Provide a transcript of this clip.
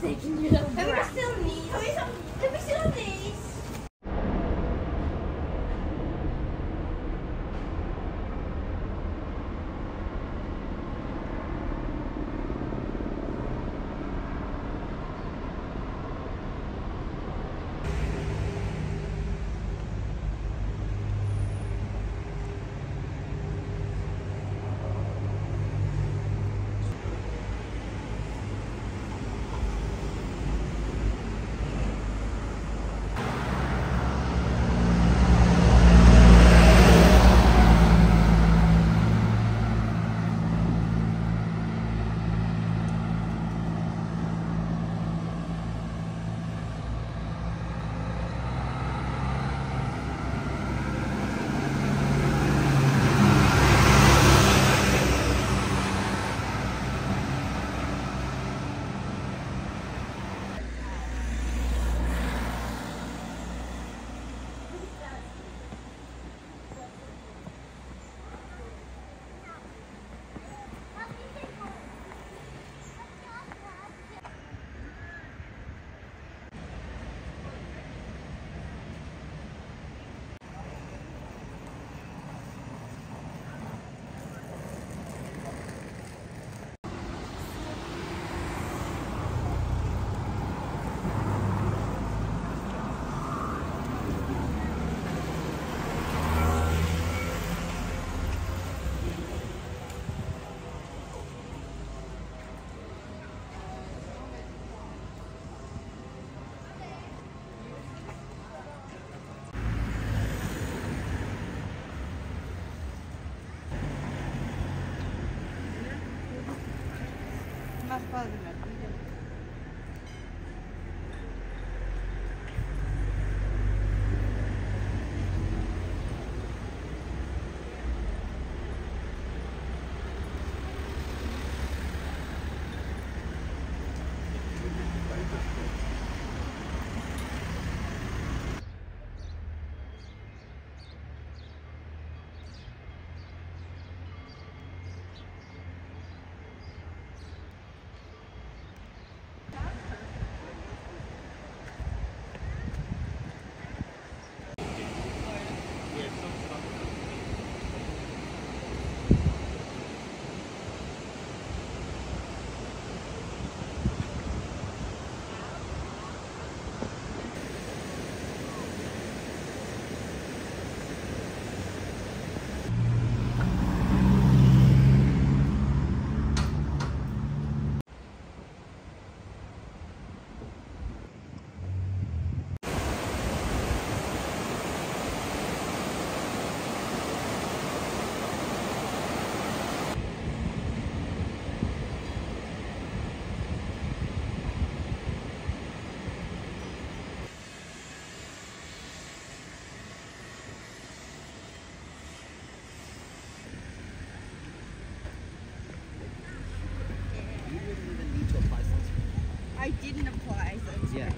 snake in your little brat. Bastante. I didn't apply. So yeah,